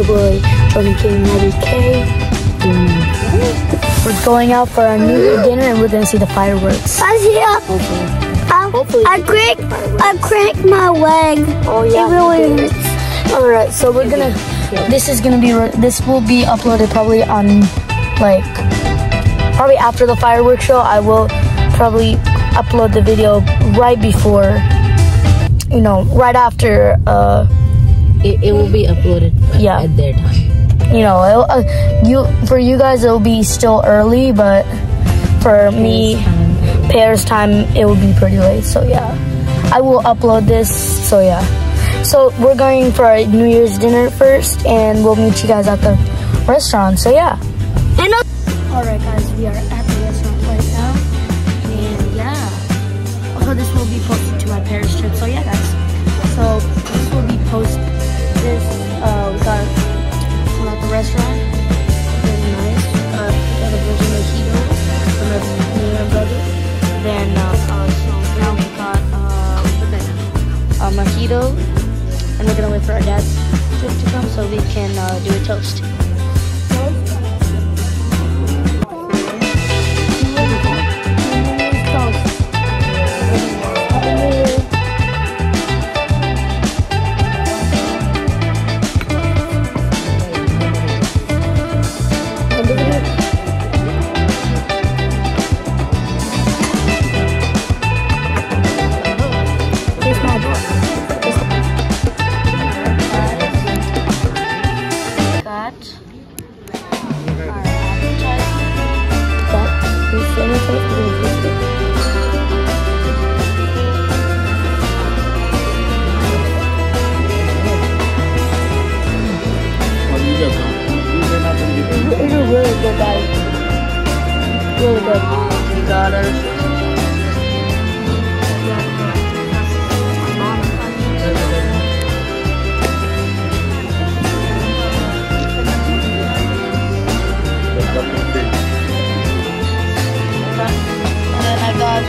your boy JonahGamingIDK. We're going out for our New Year dinner and we're gonna see the fireworks. I see a, Hopefully. I, Hopefully. I cracked, I cracked my leg. Oh yeah. It really hurts. All right, so we're gonna. This is gonna be. This will be uploaded probably on, like, probably after the fireworks show. I will probably upload the video right before. You know, right after. Uh, It, it will be uploaded at, Yeah. at their time. you know, uh, you for you guys it'll be still early, but for me, Paris time it will be pretty late. So yeah, I will upload this. So yeah, so we're going for our New Year's dinner first, and we'll meet you guys at the restaurant. So yeah. And All right, guys, we are at the restaurant right now, and yeah. Also, this will be posted to my Paris trip. So yeah,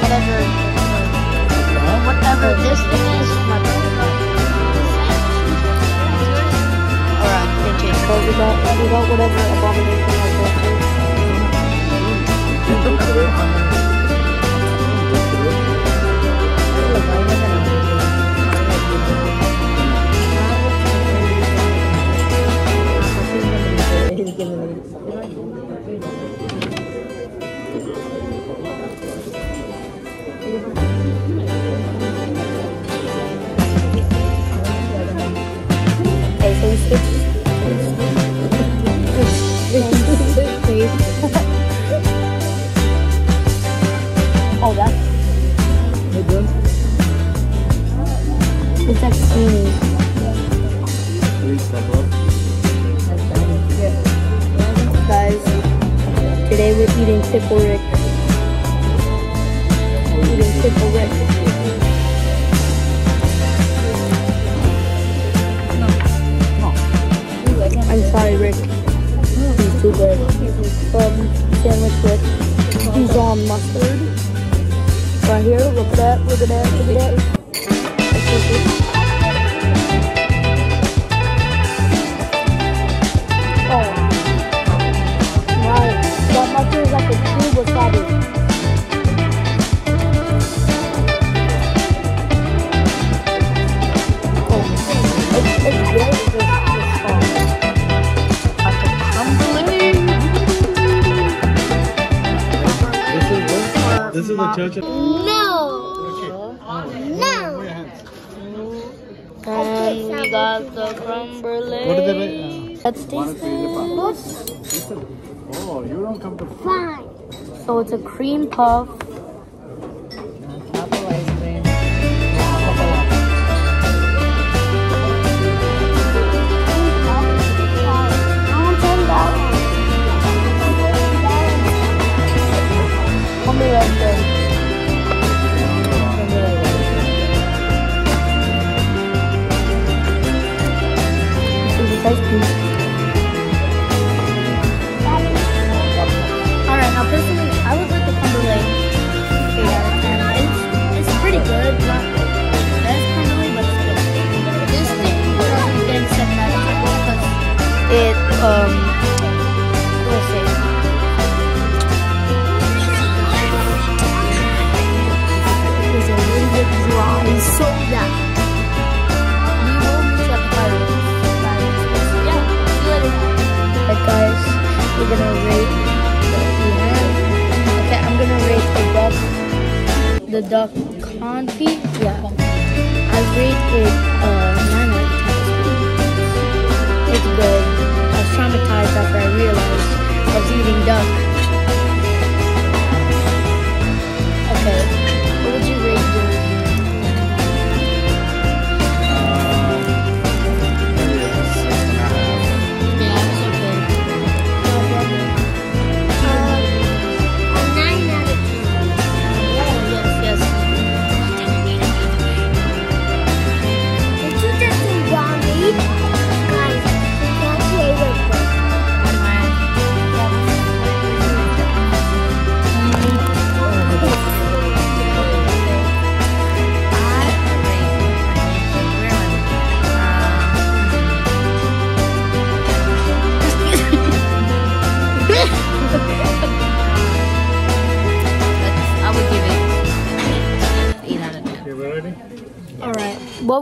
Whatever, whatever this is. My Alright, thank you. Got, we got whatever abomination Oh, it's. Guys, today we're eating Pickle Dijon mustard. Right here, look at that, look at that, look at that. The church. of- no. No. And we got the crumbling. What did they Let's taste it. Oh, you don't come to. Fine. So it's a cream puff. guys. Alright, now personally, I would like the creme It's, it's pretty good, not the best but. This thing because it, um, let's see. It's a little bit dry, so yeah. gonna rate. Okay, I'm gonna rate the duck, the duck confit. Yeah, I rate it. Uh,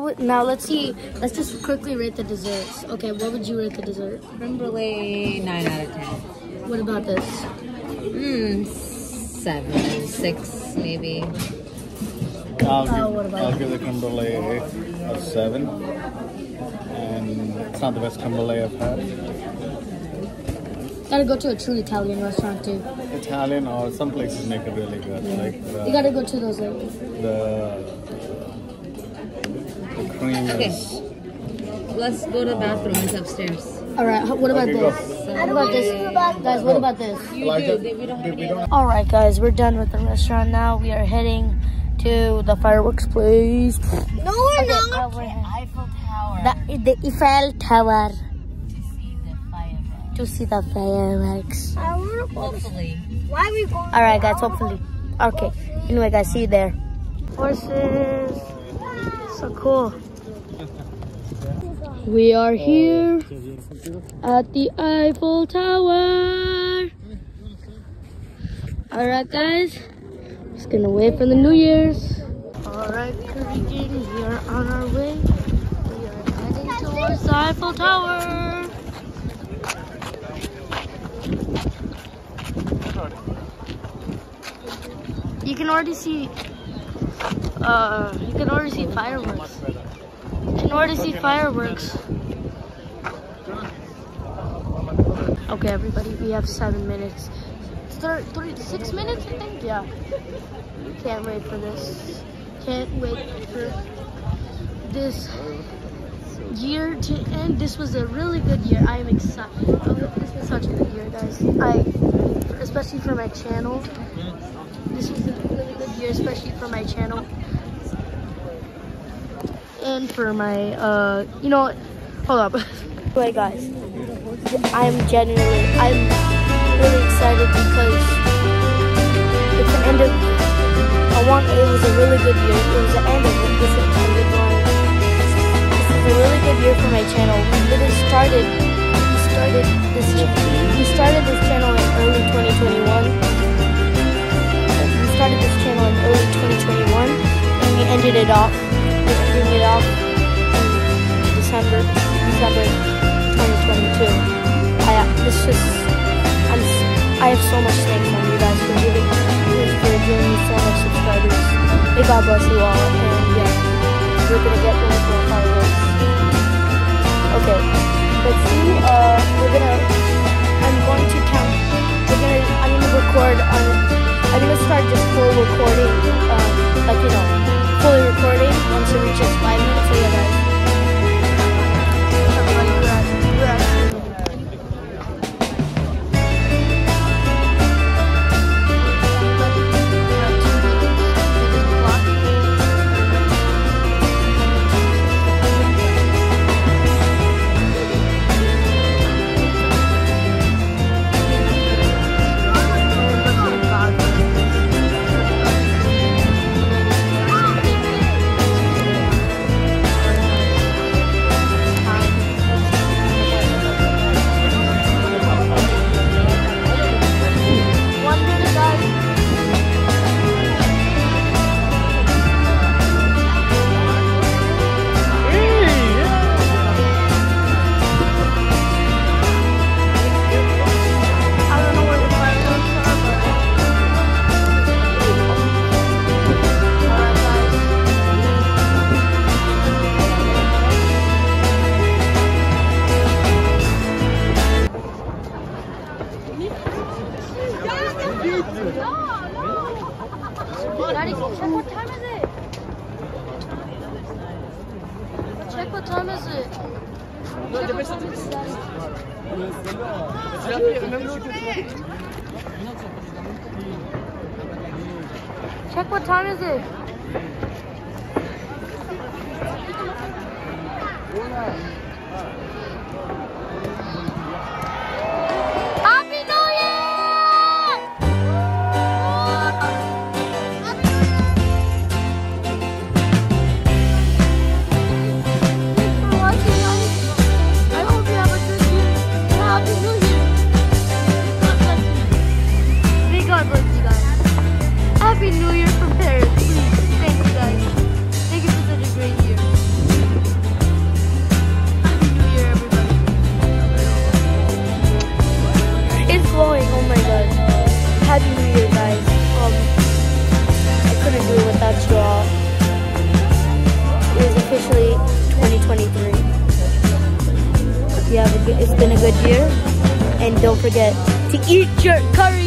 would now? Let's see. Let's just quickly rate the desserts. Okay. What would you rate the dessert? Creme brulee, 9 out of 10. What about this? Mmm, 7, 6 maybe. I'll, oh, give, Oh, what about I'll give the creme brulee a seven. And it's not the best creme brulee I've had. Gotta go to a true Italian restaurant too. Italian or some places make it really good. Like the, You gotta go to those like. the, the cream Okay. is. Let's go to the bathroom. It's upstairs. All right. What about Okay, go. this? What about this, guys? What about this? You Like do. it. We don't have We don't All right, guys. We're done with the restaurant now. We are heading to the fireworks place. No, we're Okay, not. uh, we're heading- Eiffel Tower. The, the Eiffel Tower see the fireworks. to see the fireworks. I wanna go. Hopefully. Why are we going? All right, guys. Hopefully. Okay. Anyway, guys. See you there. Horses. So cool. We are here at the Eiffel Tower. All right, guys. Just gonna wait for the New Year's. All right, Curry we are on our way. We are heading towards the Eiffel Tower. You can already see. Uh, you can already see fireworks. Can already see fireworks. Okay, everybody, we have seven minutes. Three, six minutes, I think. Yeah. Can't wait for this. Can't wait for this year to end. This was a really good year. I am excited. Oh, this was such a good year, guys. I, especially for my channel. This was a really good year, especially for my channel. And for my, uh, you know, what? hold up. Wait, guys. I'm genuinely, I'm really excited because it's the end of, I want, it was a really good year. It was the end of it. This. This is a really good year for my channel. We started, we started this, we started this channel in early 2021. We started this channel in early 2021 and we ended it off, we're it off in December, December 2022. I, this just, I'm, I have so much thanks on you guys for giving, for giving me so much subscribers. May God bless you all, and yeah, we're gonna get one more fireworks. Okay, let's see, uh, we're gonna, I'm going to Check what time is it? Yeah. don't forget to eat your curry.